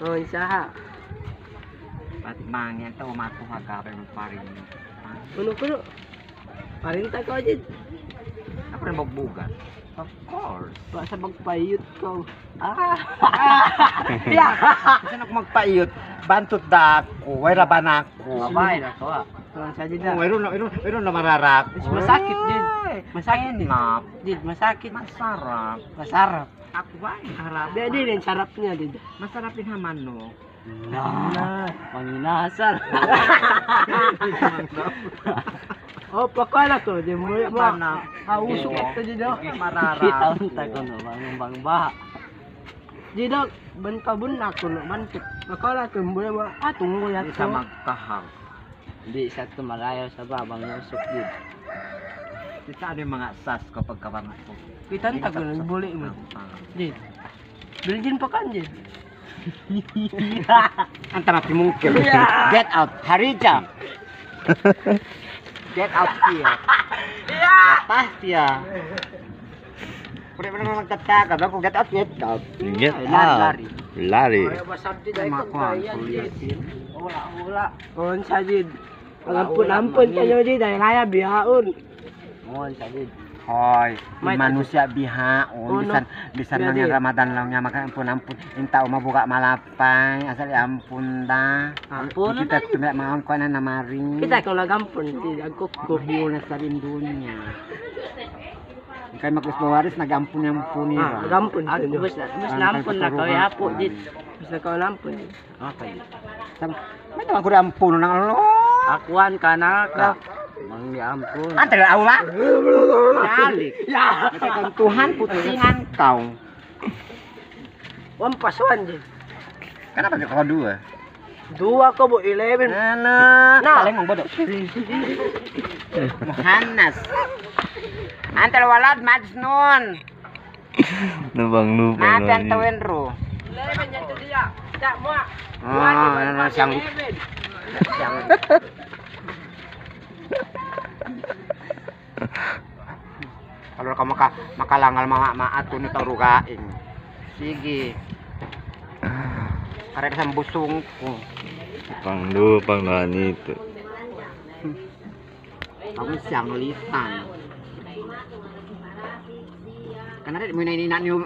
Oh, isa. Pati mangyan to umato hagapin mo pa rin. Kuno kuno. Parinta ko dyan. Ako rin magbugat. Of course. Pa sa magpayot ko. Ah. Yeah. Kasi ako magpaiyot, bantot da ako, way raban ako. Babae na ko ah. Oh, sa dyan Way ron, way ron, way ron na mararak. Is masakit din. Masakit din. Nap. Did, masakit. Masarap. Masarap. Ako ba? Harap. Di, di rin, sarap niya, did. Masarap din haman no. Na, panginasal. oh, pakala ko, di mo mo. Hausok ito dito. Mararak. Kita unta ko no, bang bang baha. Dito, ban kabun na ko no, man pakala ko mo mo atong Hindi sa magkahang. Di sa tumalayo sa babang usok did. Kita yung mga sas kapag kabang ko. Kita ta ko no, buli mo. Did. Biljin pa kan did. Ang tamat mungkil. Yeah. Get out. Harija. Get out here. Atas ya. Pwede mo naman magtataka. Ako get out, get out. Get Ay, out. lari. Lari. makuha, kaya kuya. did. Wala wala. On sa did. Ampun-ampun kayo did ay kaya bihaon. On sa did. Hoy, manusia. Oh, bisan Biya, mga di. Ramadan lang niya makampun-ampun. Yung tao mabuka malapay. Asal ampun da. Ampun Kita did. tumiyak mga ko na namari. Kita kung nagampun did agko ko. Kuhiyo na sa rindunya. Kay Marcos Bawaris nagampun yung punira. Ah, nagampun. Ako bas bas nampun na ko yapo did. Bas na ko nampun. Okay. Sama, may naman ko rin ang puno ng alo. Akuan ka na ka. Mangi ampun. Ang tagal awa. Dalik. Ya. Nakakantuhan, putingan kau. Wan pasuan did. Kenapa kau dua? Dua ko bo 11. Nana. Na. Paling mong bodoh. Muhanas. Antal walad majnun. Lubang lubang. Lagi. tawin ro. 11 yan dia. Tak mo. Oh, siyang siyang Kalau kamu maka makalangal mga maato ni tarugaing. Sige. Karek sa busong ko. Pang dua, pang nito. Ako siyang litan. Kanara mo na ininan yung